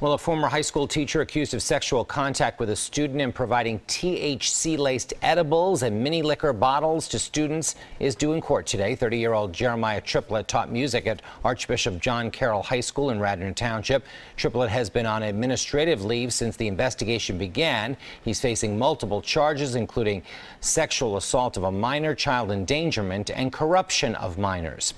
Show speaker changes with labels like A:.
A: Well, a former high school teacher accused of sexual contact with a student and providing THC laced edibles and mini liquor bottles to students is due in court today. 30 year old Jeremiah Triplett taught music at Archbishop John Carroll High School in Radnor Township. Triplett has been on administrative leave since the investigation began. He's facing multiple charges, including sexual assault of a minor, child endangerment, and corruption of minors.